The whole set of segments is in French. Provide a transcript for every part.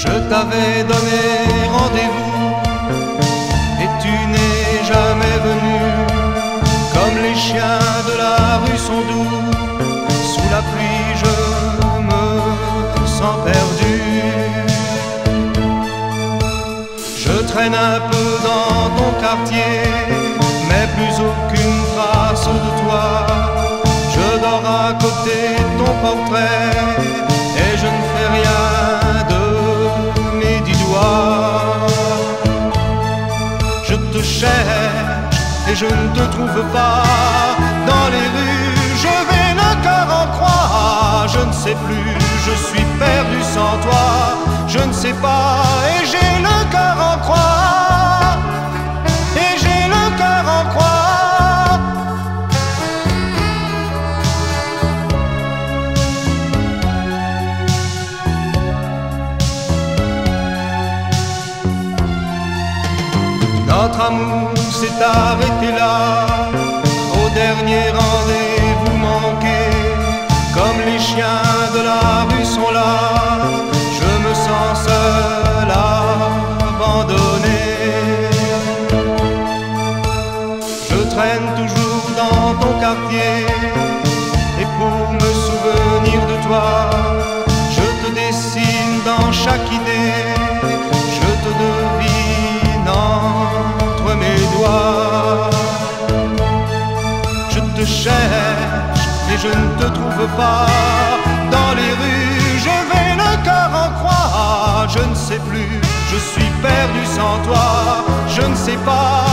Je t'avais donné Je traîne un peu dans ton quartier, mais plus aucune trace de toi. Je dors à côté de ton portrait et je ne fais rien de mes dix doigts. Je te cherche et je ne te trouve pas dans les rues. Je vais le cœur en croix, je ne sais plus, je suis perdu sans toi. Je ne sais pas Amour s'est arrêté là, au dernier rendez-vous manqué. Comme les chiens de la rue sont là, je me sens seul, abandonné. Je traîne toujours dans ton quartier, ne te trouve pas dans les rues. Je vais le cœur en croix, je ne sais plus, je suis perdu sans toi. Je ne sais pas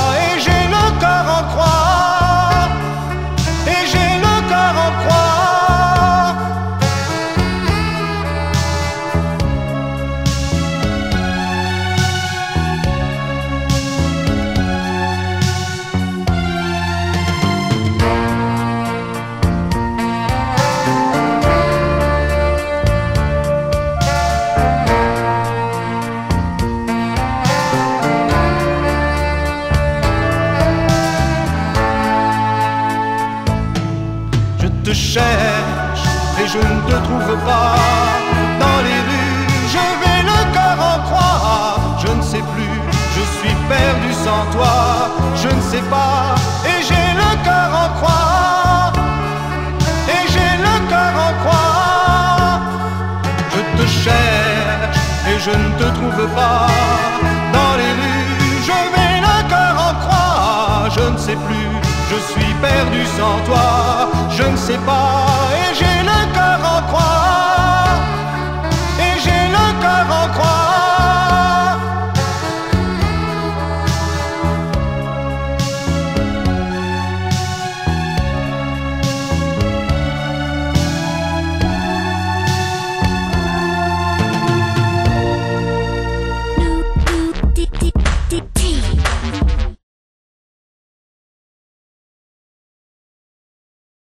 cherche et je ne te trouve pas dans les rues. Je vais le cœur en croix. Je ne sais plus, je suis perdu sans toi. Je ne sais pas et j'ai le cœur en croix. Et j'ai le cœur en croix. Je te cherche et je ne te trouve pas dans les rues. Je vais le cœur en croix. Je ne sais plus, je suis perdu sans toi. Je ne sais pas